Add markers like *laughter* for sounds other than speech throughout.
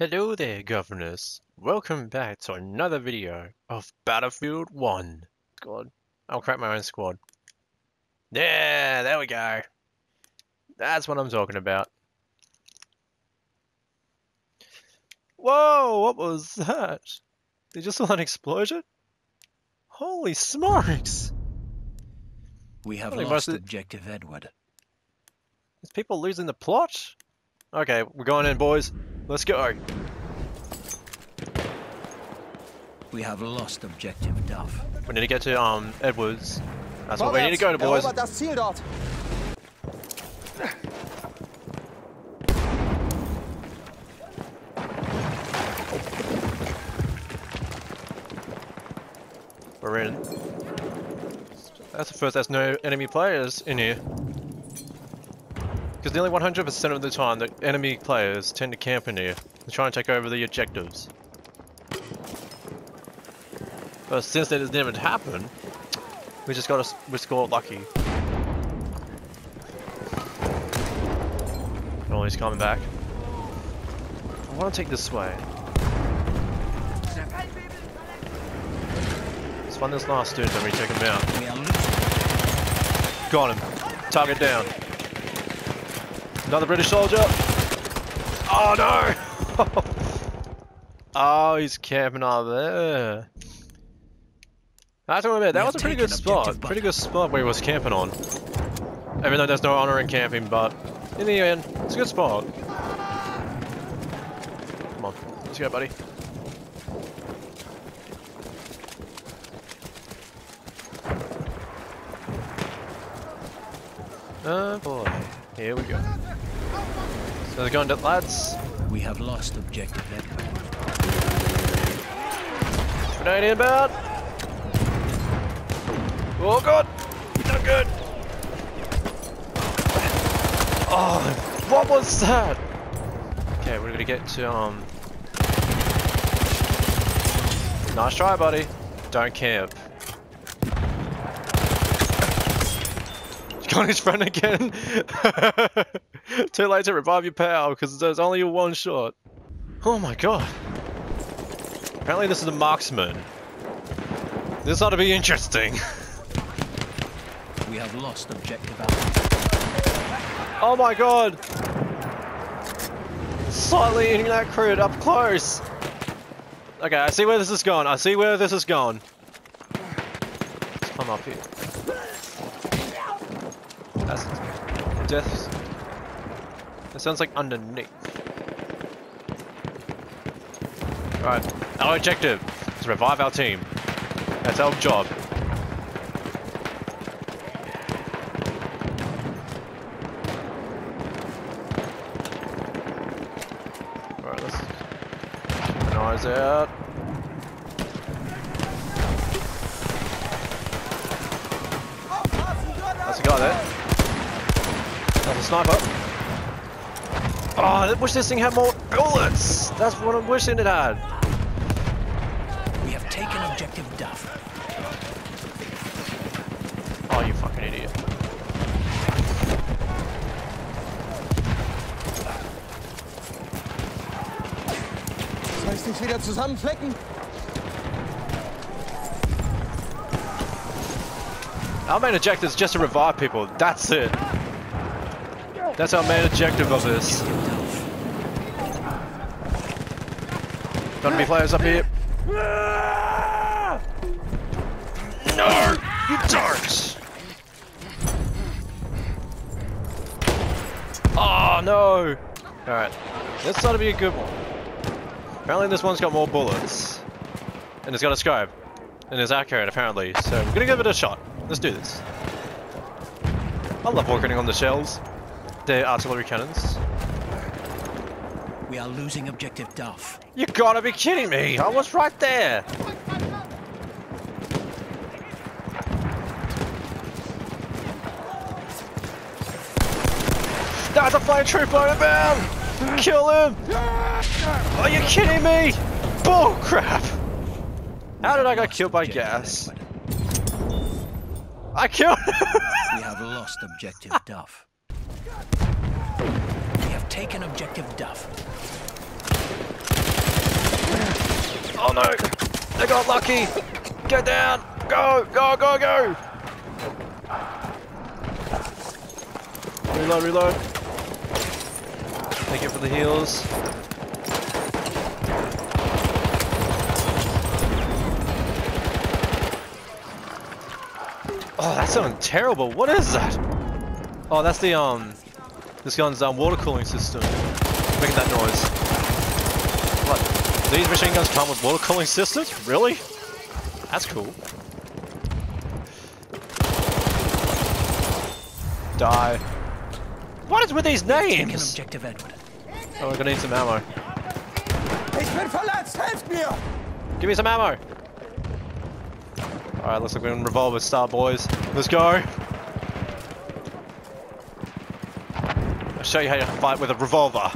Hello there, governors. Welcome back to another video of Battlefield 1. Squad. I'll create my own squad. Yeah, there we go. That's what I'm talking about. Whoa, what was that? Did you just saw an explosion? Holy smokes! We have Holy lost objective Edward. Is people losing the plot? Okay, we're going in, boys. Let's go. We have lost objective Duff. We need to get to um Edwards. That's what we need to go to, boys. Erobert das Ziel dort. We're in. That's the first there's no enemy players in here. Because nearly 100% of the time, the enemy players tend to camp in here and try and take over the objectives. But since that has never happened, we just got to we scored lucky. Oh, he's coming back. I want to take this way. Let's find this last dude, then we take him out. Got him. Target down. Another British soldier. Oh no! *laughs* oh, he's camping out there. That's what I meant. That We was a pretty good spot. Pretty good spot where he was camping on. Even though there's no honor in camping, but in the end, it's a good spot. Come on, let's go, buddy. Oh boy, here we go. So they're going to lads. We have lost objective Edward. Grenade inbound. Oh god, not good. Oh, what was that? Okay, we're gonna get to um. Nice try, buddy. Don't camp. *laughs* Got his friend again. *laughs* Too late to revive your pal because there's only one shot. Oh my god. Apparently this is a marksman. This ought to be interesting. *laughs* We have lost objective Alpha. Oh my god! Slightly crude up close. Okay, I see where this is going. I see where this is going. Let's come up here. That's death. It sounds like underneath. Right, our objective is revive our team. That's our job. Alright, let's keep an eyes out. That's a guy there. That's a sniper. Oh, I wish this thing had more bullets! That's what I'm wishing it had. We have taken objective Duff. Oh, you fucking idiot. Soll ich dich wieder zusammenflecken? Our main objective is just to revive people. That's it. That's our main objective of this. Gonna be players up here. No! You don't! Oh no! Alright. This ought to be a good one. Apparently this one's got more bullets. And it's got a scope. And it's accurate apparently. So we're gonna give it a shot. Let's do this. I love working on the shells. The artillery cannons. We are losing objective Duff. You gotta be kidding me! I was right there! That's a flying trooper inbound! Kill him! Are you kidding me? Bull crap! How did I get killed by gas? I killed *laughs* We have lost objective Duff. We have taken objective Duff. Oh no! They got lucky! Get down! Go! Go! Go! Go! Reload, reload. Thank you for the heals. Oh, that sounded terrible. What is that? Oh, that's the, um, this gun's um, water cooling system. Making that noise. What? These machine guns come with water cooling systems? Really? That's cool. Die. What is with these Taken names? objective Edward. Oh, we're gonna need some ammo. Ich bin verletzt, helft! Give me some ammo! Alright, looks like we're in revolver style, boys. Let's go! Show you how to fight with a revolver.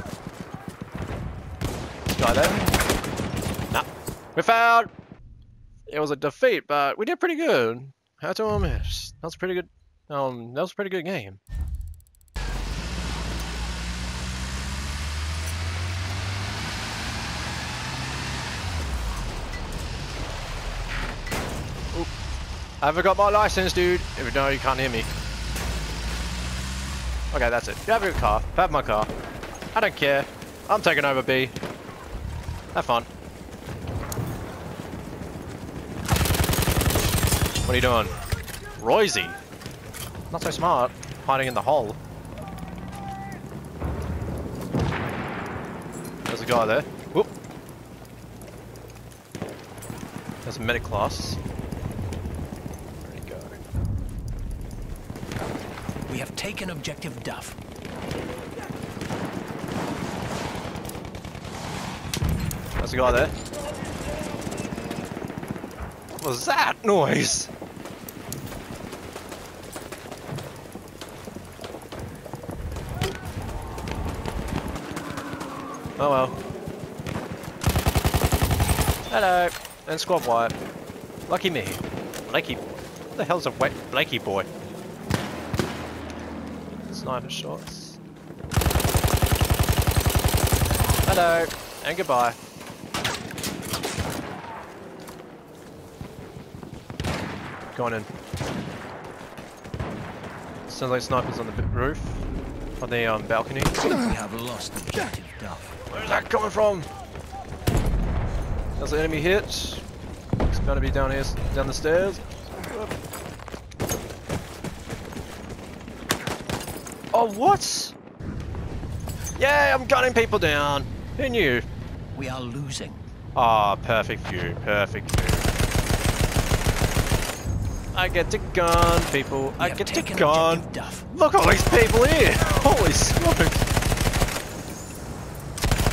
This guy there. Nah. We found! It was a defeat, but we did pretty good. How to admit. That was pretty good um that was a pretty good game. I haven't got my license, dude. If no, you can't hear me. Okay, that's it. You have your car. Have my car. I don't care. I'm taking over B. Have fun. What are you doing? Roisy. Not so smart. Hiding in the hole. There's a guy there. Whoop. There's a medic class. We have taken objective Duff. There's a guy there. What was that noise? Oh well. Hello. And squad wipe. Lucky me. Blakey. What the hell's a wet Blakey boy? Sniper shots. Hello. And goodbye. Going in. Sounds like snipers on the roof. On the um, balcony. *coughs* We have lost objective Duff. Where's that coming from? There's an enemy hit. It's gonna be down here, down the stairs. Oh, what? Yeah, I'm gunning people down. Who knew? We are losing. Ah, perfect view, perfect view. I get to gun people. We I get to taken gun. objective Duff. Look at all these people here! *laughs* Holy smokes!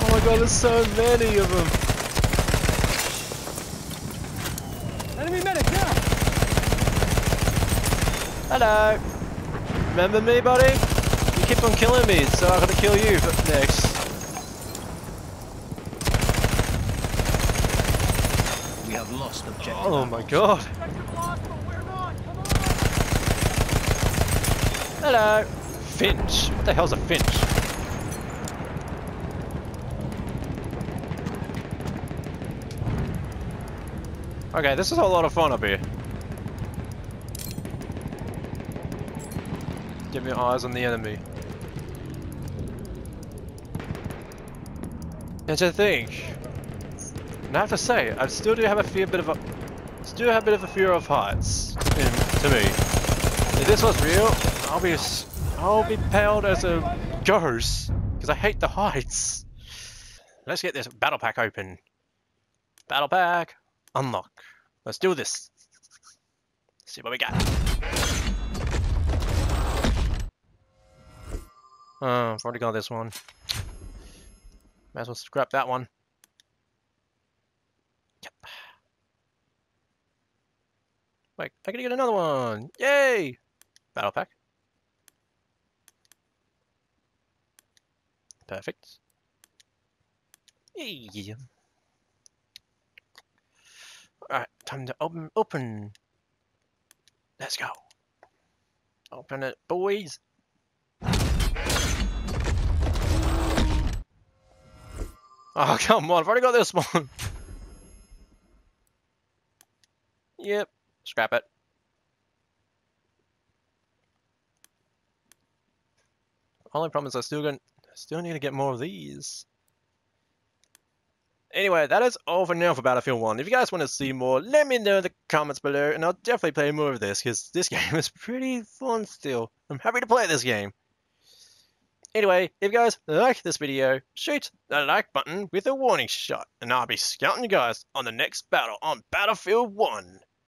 Oh my god, there's so many of them. Enemy medic, now! Hello. Remember me, buddy? You keep on killing me, so I gotta kill you next. We have lost objective Oh my god. Hello. Finch. What the hell's a finch? Okay, this is a lot of fun up here. Give me eyes on the enemy. And to think, and I have to say, I still do have a fear, bit of a, still have a bit of a fear of heights. In, to me, if this was real, I'll be, I'll be pale as a ghost because I hate the heights. Let's get this battle pack open. Battle pack, unlock. Let's do this. see what we got. Oh, I've already got this one. Might as well scrap that one. Yep. Wait, I gotta get another one! Yay! Battle pack. Perfect. Yay! Alright, time to open open. Let's go. Open it, boys. Oh, *laughs* come on, I've already got this one. Yep, scrap it. Only problem is I still going still need to get more of these. Anyway, that is all for now for Battlefield 1. If you guys want to see more, let me know in the comments below, and I'll definitely play more of this, because this *laughs* game is pretty fun still. I'm happy to play this game. Anyway, if you guys like this video, shoot the like button with a warning shot, and I'll be scouting you guys on the next battle on Battlefield 1.